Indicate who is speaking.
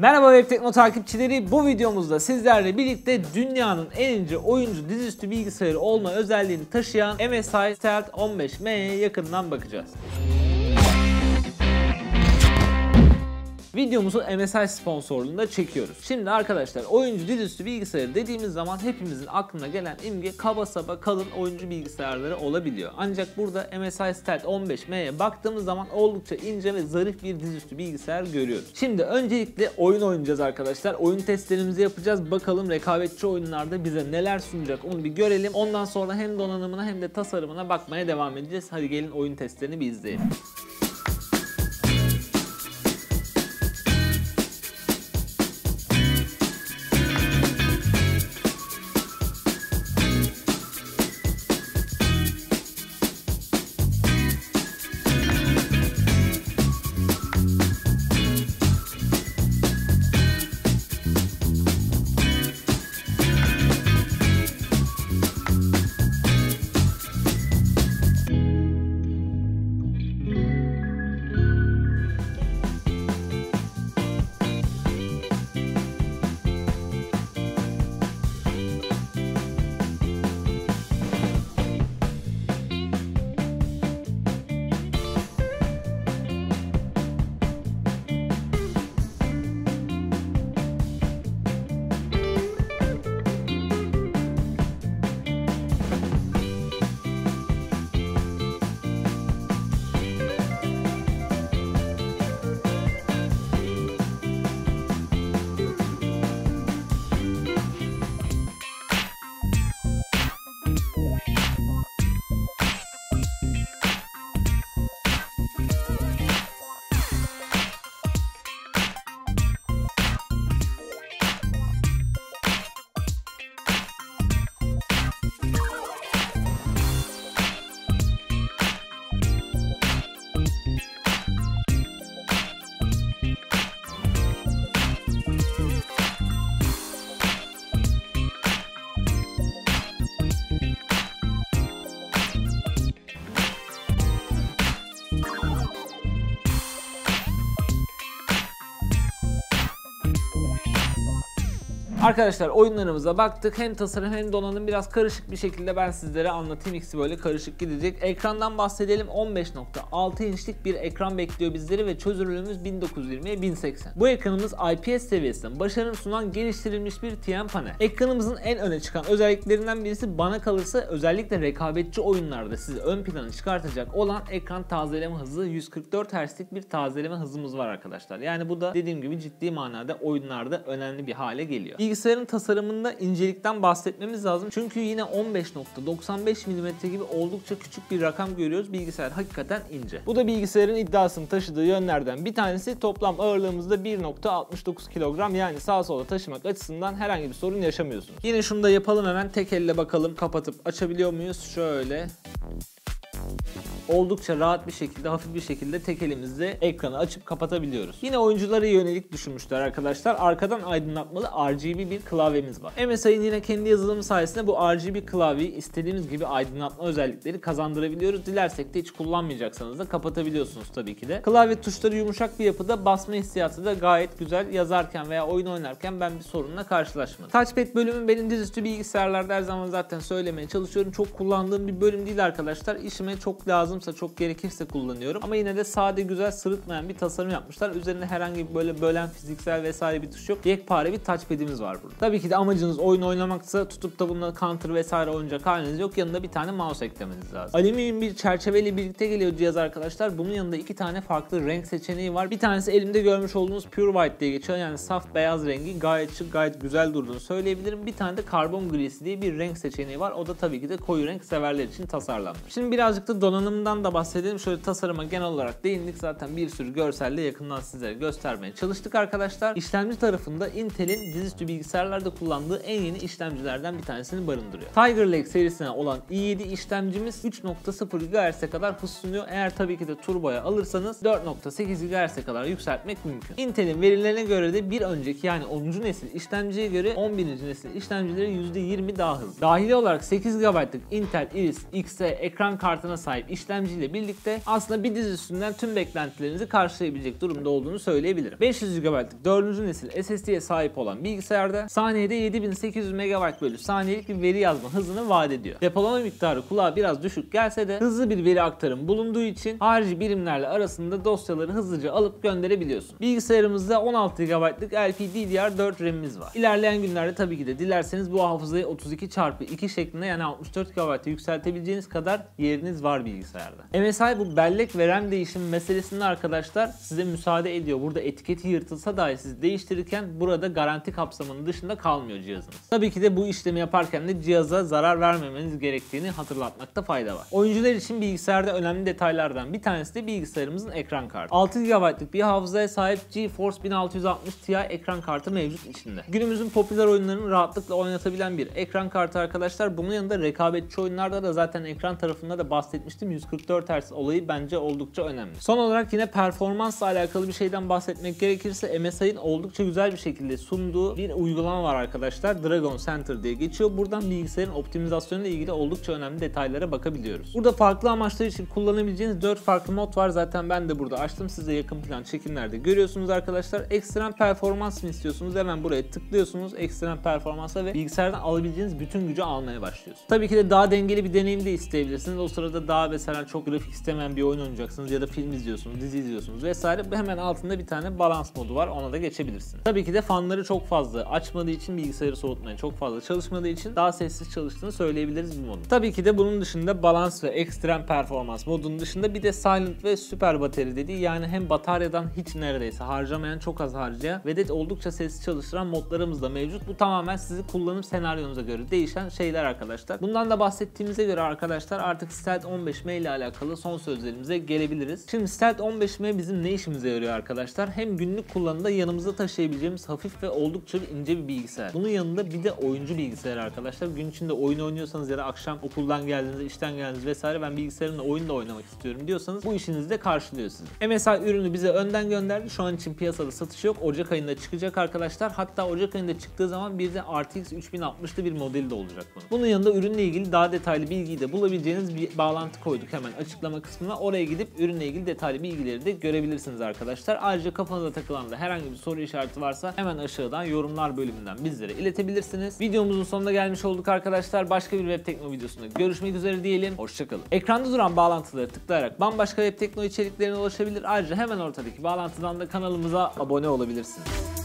Speaker 1: Merhaba Web Tekno takipçileri. Bu videomuzda sizlerle birlikte dünyanın en ince oyuncu dizüstü bilgisayarı olma özelliğini taşıyan MSI Stealth 15M'ye yakından bakacağız. Videomuzu MSI sponsorluğunda çekiyoruz. Şimdi arkadaşlar oyuncu dizüstü bilgisayarı dediğimiz zaman hepimizin aklına gelen imge kaba saba kalın oyuncu bilgisayarları olabiliyor. Ancak burada MSI Stealth 15M'ye baktığımız zaman oldukça ince ve zarif bir dizüstü bilgisayar görüyoruz. Şimdi öncelikle oyun oynayacağız arkadaşlar. Oyun testlerimizi yapacağız. Bakalım rekabetçi oyunlarda bize neler sunacak onu bir görelim. Ondan sonra hem donanımına hem de tasarımına bakmaya devam edeceğiz. Hadi gelin oyun testlerini bir izleyelim. Arkadaşlar oyunlarımıza baktık. Hem tasarım hem donanım biraz karışık bir şekilde ben sizlere anlatayım. İkisi böyle karışık gidecek. Ekrandan bahsedelim. 15.6 inçlik bir ekran bekliyor bizleri ve çözünürlüğümüz 1920'ye 1080. Bu ekranımız IPS seviyesinden başarım sunan geliştirilmiş bir TN panel. Ekranımızın en öne çıkan özelliklerinden birisi bana kalırsa özellikle rekabetçi oyunlarda sizi ön plana çıkartacak olan ekran tazeleme hızı 144 Hz'lik bir tazeleme hızımız var arkadaşlar. Yani bu da dediğim gibi ciddi manada oyunlarda önemli bir hale geliyor. Bilgisayarın tasarımında incelikten bahsetmemiz lazım. Çünkü yine 15.95 mm gibi oldukça küçük bir rakam görüyoruz. Bilgisayar hakikaten ince. Bu da bilgisayarın iddiasını taşıdığı yönlerden bir tanesi toplam ağırlığımızda 1.69 kilogram yani sağa sola taşımak açısından herhangi bir sorun yaşamıyorsunuz. Yine şunu da yapalım hemen tek elle bakalım kapatıp açabiliyor muyuz? Şöyle oldukça rahat bir şekilde, hafif bir şekilde tek elimizle ekranı açıp kapatabiliyoruz. Yine oyunculara yönelik düşünmüşler arkadaşlar. Arkadan aydınlatmalı RGB bir klavyemiz var. MSI'nin yine kendi yazılımı sayesinde bu RGB klavyeyi istediğimiz gibi aydınlatma özellikleri kazandırabiliyoruz. Dilersek de hiç kullanmayacaksanız da kapatabiliyorsunuz tabii ki de. Klavye tuşları yumuşak bir yapıda basma hissiyatı da gayet güzel. Yazarken veya oyun oynarken ben bir sorunla karşılaşmadım. Touchpad bölümü benim dizüstü bilgisayarlarda her zaman zaten söylemeye çalışıyorum. Çok kullandığım bir bölüm değil arkadaşlar. İşime çok lazımsa, çok gerekirse kullanıyorum. Ama yine de sade, güzel, sırıtmayan bir tasarım yapmışlar. Üzerinde herhangi bir böyle bölen fiziksel vesaire bir tuş yok. Yekpare bir touchpad'imiz var burada. Tabii ki de amacınız oyun oynamaksa tutup da bununla counter vesaire oynayacak haliniz yok. Yanında bir tane mouse eklemeniz lazım. Alüminyum bir çerçeveyle birlikte geliyor cihaz arkadaşlar. Bunun yanında iki tane farklı renk seçeneği var. Bir tanesi elimde görmüş olduğunuz Pure White diye geçiyor. Yani saf beyaz rengi gayet şık, gayet güzel durduğunu söyleyebilirim. Bir tane de karbon grisi diye bir renk seçeneği var. O da tabii ki de koyu renk severler için tasarlanmış. Şimdi birazcık da donanımdan da bahsedelim. Şöyle tasarıma genel olarak değindik. Zaten bir sürü görselle yakından sizlere göstermeye çalıştık arkadaşlar. İşlemci tarafında Intel'in dizüstü bilgisayarlarda kullandığı en yeni işlemcilerden bir tanesini barındırıyor. Tiger Lake serisine olan i7 işlemcimiz 3.0 GHz'e kadar hız sunuyor. Eğer tabii ki de turboya alırsanız 4.8 GHz'e kadar yükseltmek mümkün. Intel'in verilerine göre de bir önceki yani 10. nesil işlemciye göre 11. nesil işlemcileri %20 daha hızlı. Dahili olarak 8 GB'lık Intel Iris Xe ekran kartına sahip işlemci işlemciyle birlikte aslında bir dizi üstünden tüm beklentilerinizi karşılayabilecek durumda olduğunu söyleyebilirim. 500 GB'lık 4. nesil SSD'ye sahip olan bilgisayarda saniyede 7800 MB bölü saniyelik bir veri yazma hızını vaat ediyor. Depolama miktarı kulağa biraz düşük gelse de hızlı bir veri aktarım bulunduğu için harici birimlerle arasında dosyaları hızlıca alıp gönderebiliyorsun. Bilgisayarımızda 16 GB'lık LPDDR4 RAM'imiz var. İlerleyen günlerde tabii ki de dilerseniz bu hafızayı 32 çarpı 2 şeklinde yani 64 GB'a yükseltebileceğiniz kadar yeriniz var bilgisayarda. MSI bu bellek ve RAM değişimi meselesinde arkadaşlar size müsaade ediyor. Burada etiketi yırtılsa dahi siz değiştirirken burada garanti kapsamının dışında kalmıyor cihazınız. Tabii ki de bu işlemi yaparken de cihaza zarar vermemeniz gerektiğini hatırlatmakta fayda var. Oyuncular için bilgisayarda önemli detaylardan bir tanesi de bilgisayarımızın ekran kartı. 6 GB'lık bir hafızaya sahip GeForce 1660 Ti ekran kartı mevcut içinde. Günümüzün popüler oyunlarını rahatlıkla oynatabilen bir ekran kartı arkadaşlar. Bunun yanında rekabetçi oyunlarda da zaten ekran tarafında da bahsetmiştim. 144 Hz olayı bence oldukça önemli. Son olarak yine performansla alakalı bir şeyden bahsetmek gerekirse MSI'nin oldukça güzel bir şekilde sunduğu bir uygulama var arkadaşlar. Dragon Center diye geçiyor. Buradan bilgisayarın optimizasyonu ile ilgili oldukça önemli detaylara bakabiliyoruz. Burada farklı amaçlar için kullanabileceğiniz 4 farklı mod var. Zaten ben de burada açtım. Siz de yakın plan çekimlerde görüyorsunuz arkadaşlar. Ekstrem performans mı istiyorsunuz? Hemen buraya tıklıyorsunuz. Ekstrem performansa ve bilgisayardan alabileceğiniz bütün gücü almaya başlıyorsunuz. Tabii ki de daha dengeli bir deneyim de isteyebilirsiniz. O sırada daha mesela çok grafik istemeyen bir oyun oynayacaksınız ya da film izliyorsunuz, dizi izliyorsunuz vesaire. Hemen altında bir tane balans modu var. Ona da geçebilirsiniz. Tabii ki de fanları çok fazla açmadığı için bilgisayarı soğutmaya çok fazla çalışmadığı için daha sessiz çalıştığını söyleyebiliriz bu modun. Tabii ki de bunun dışında balans ve ekstrem performans modunun dışında bir de silent ve süper bateri dediği yani hem bataryadan hiç neredeyse harcamayan çok az harcayan ve de oldukça sessiz çalıştıran modlarımız da mevcut. Bu tamamen sizi kullanım senaryonuza göre değişen şeyler arkadaşlar. Bundan da bahsettiğimize göre arkadaşlar artık Stealth 15M ile alakalı son sözlerimize gelebiliriz. Şimdi Stealth 15M bizim ne işimize yarıyor arkadaşlar? Hem günlük kullanımda yanımızda taşıyabileceğimiz hafif ve oldukça ince bir bilgisayar. Bunun yanında bir de oyuncu bilgisayar arkadaşlar. Gün içinde oyun oynuyorsanız ya da akşam okuldan geldiğinizde, işten geldiğinizde vesaire ben bilgisayarımla oyun da oynamak istiyorum diyorsanız bu işinizi de karşılıyor sizi. MSI ürünü bize önden gönderdi. Şu an için piyasada satış yok. Ocak ayında çıkacak arkadaşlar. Hatta Ocak ayında çıktığı zaman bir de RTX 3060'lı bir modeli de olacak bunun. Bunun yanında ürünle ilgili daha detaylı bilgiyi de bulabileceğiniz bir bağlantı koyduk hemen açıklama kısmına. Oraya gidip ürünle ilgili detaylı bilgileri de görebilirsiniz arkadaşlar. Ayrıca kafanıza takılan da herhangi bir soru işareti varsa hemen aşağıdan yorumlar bölümünden bizlere iletebilirsiniz. Videomuzun sonuna gelmiş olduk arkadaşlar. Başka bir web tekno videosunda görüşmek üzere diyelim. Hoşçakalın. Ekranda duran bağlantıları tıklayarak bambaşka web tekno içeriklerine ulaşabilir. Ayrıca hemen ortadaki bağlantıdan da kanalımıza abone olabilirsiniz.